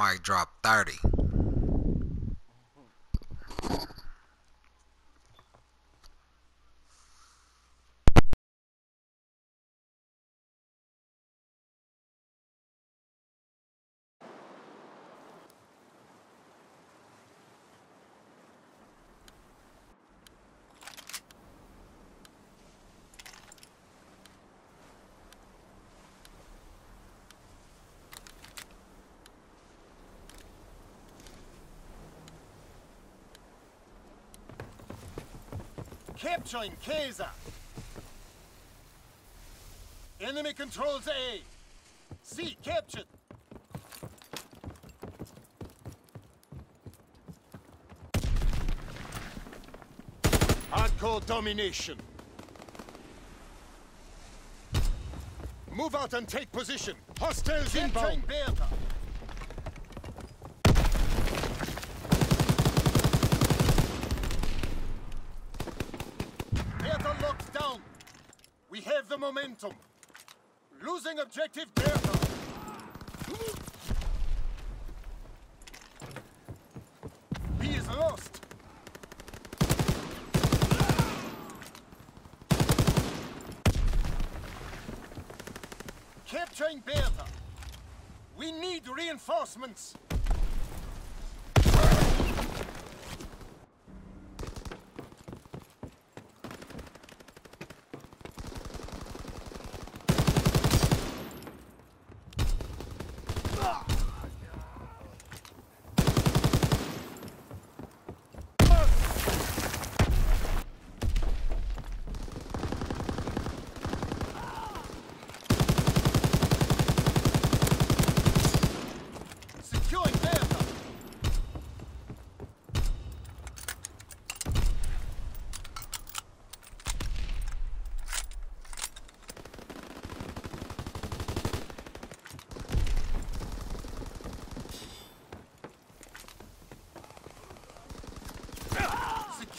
might drop 30. Capturing Kaiser. Enemy controls A. C captured. Hardcore domination. Move out and take position. Hostiles inbound. Beta. Beta locked down. We have the momentum. Losing objective Beta. He is lost. Capturing Beta. We need reinforcements. Securing Beta.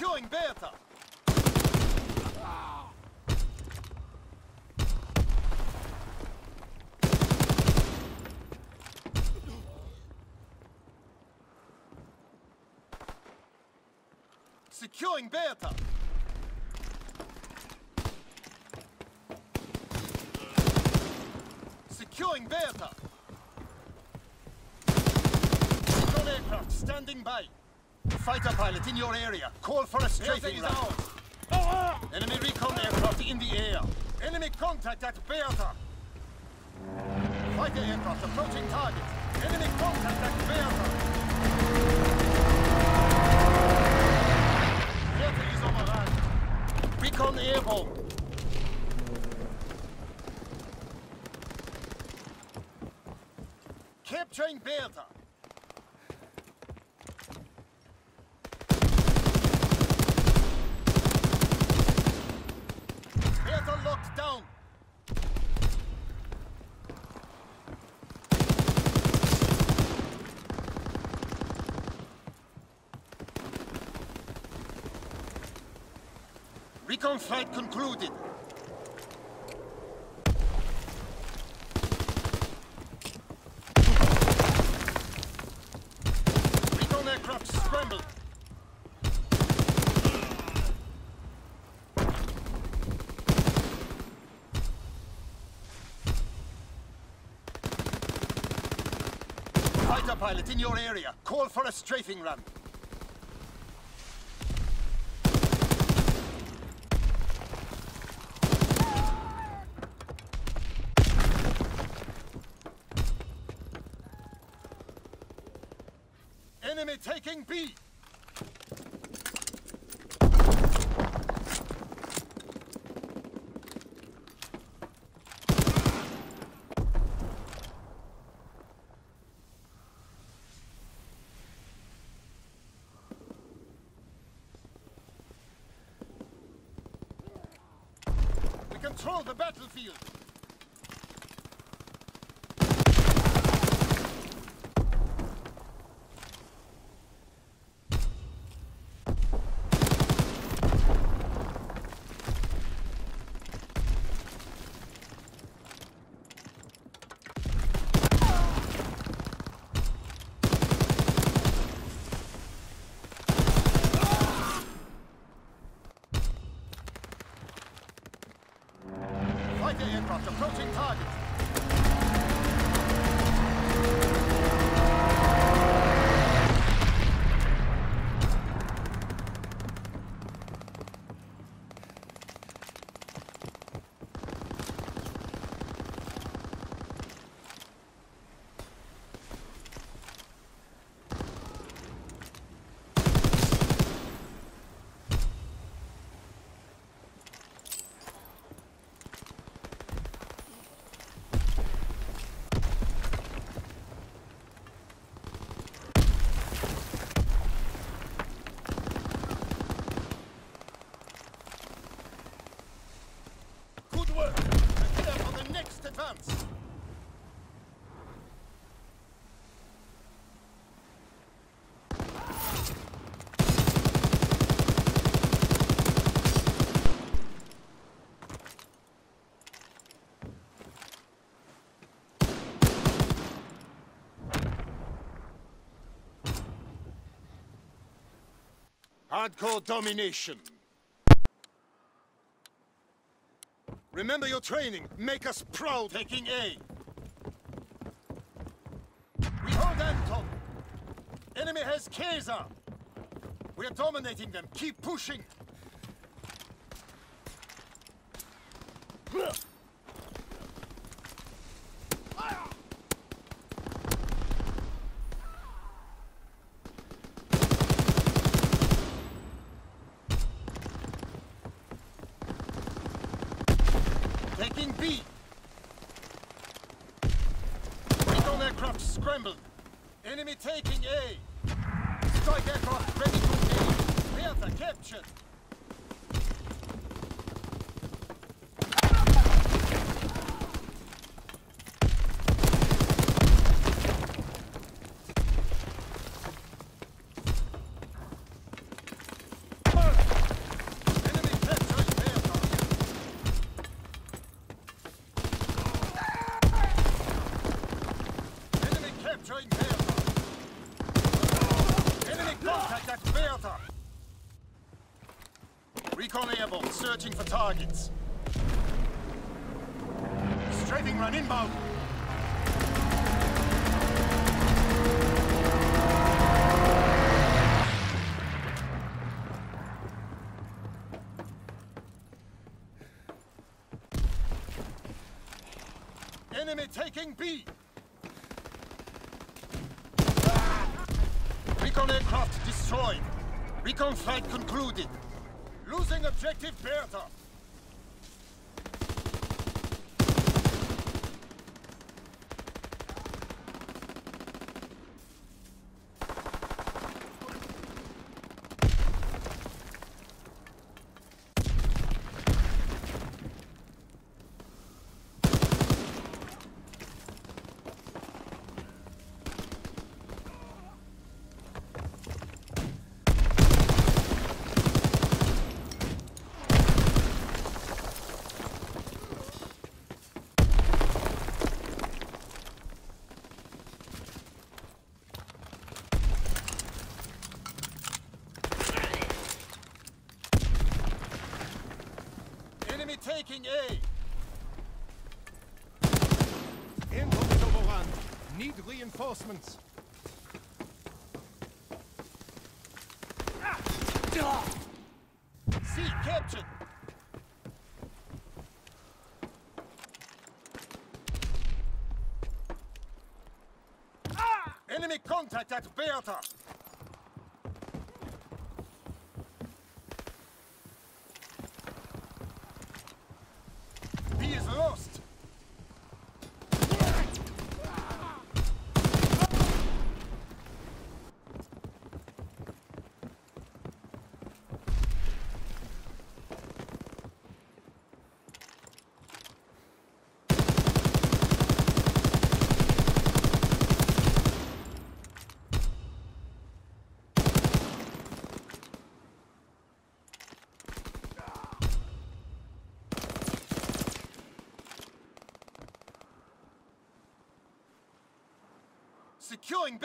Securing Beta. Securing Beta. Securing Beta. Drone aircraft standing by. Fighter pilot in your area. Call for a strafing run. Enemy recon aircraft in the air. Enemy contact at Beta. Fighter aircraft approaching target. Enemy contact at Beta. Beta is overrun. Recon airborne. Capturing Beta. Recon flight concluded. Recon aircraft scrambled. Fighter pilot in your area. Call for a strafing run. Enemy taking B. We control the battlefield. Advance! Hardcore domination. Remember your training. Make us proud. Taking A. We hold Anton. Enemy has Kaiser. We're dominating them. Keep pushing. Taking B. Recon aircraft scrambled. Enemy taking A. Strike aircraft ready to engage. Bertha captured. Enemy capturing Bertha. Enemy capturing Bertha. Enemy contact at Bertha. Recon airborne, searching for targets. Strafing run inbound. Enemy taking B. Recon aircraft destroyed. Recon flight concluded. Losing objective Bertha. Enemy A. Is overrun. Need reinforcements. C captured. Ah! Enemy contact at Bertha. B is lost. Securing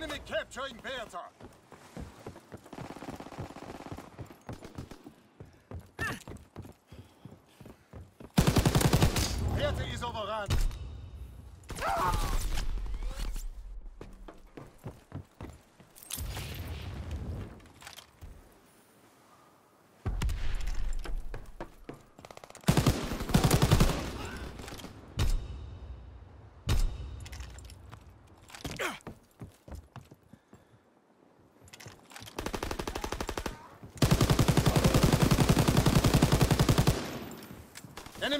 Bertha. capturing Bertha. Bertha is overrun.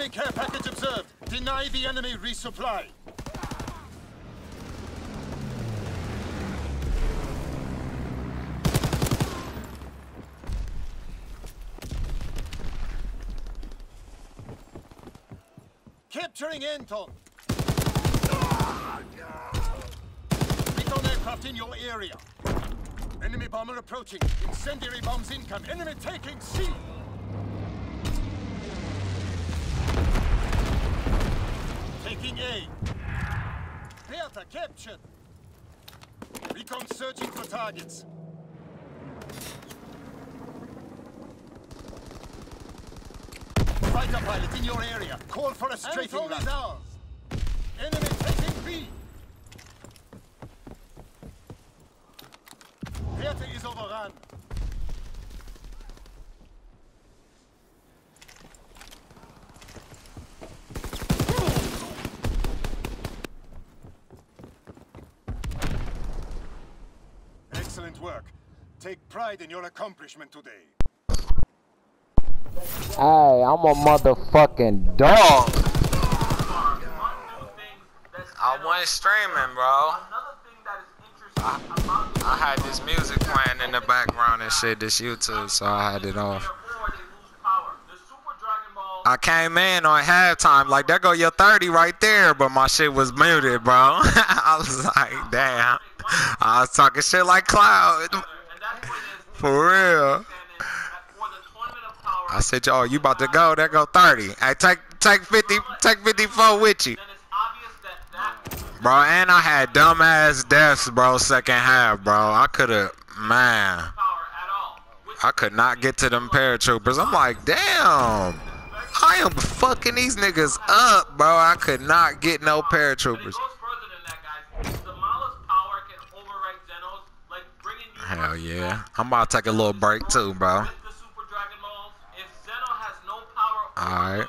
Enemy care package observed. Deny the enemy resupply. Capturing Anton. Recon aircraft in your area. Enemy bomber approaching. Incendiary bombs incoming. Enemy taking C. Taking A. Bertha captured. Recon searching for targets. Fighter pilot in your area. Call for a strafing run. ours. Enemy taking B. Bertha is overrun. Excellent work. Take pride in your accomplishment today. Hey, I'm a motherfucking dog. I wasn't streaming, bro. I, I had this music playing in the background and shit, this YouTube, so I had it off. I came in on halftime, like, there go your 30 right there, but my shit was muted, bro. I was like, damn. I was talking shit like Cloud. For real. I said, yo, you about to go? There go 30. Hey, take take 50, take 54 with you. Bro, and I had dumbass deaths, bro, second half, bro. I could have, man. I could not get to them paratroopers. I'm like, damn. I am fucking these niggas up, bro. I could not get no paratroopers. Hell yeah. I'm about to take a little break too, bro. Alright.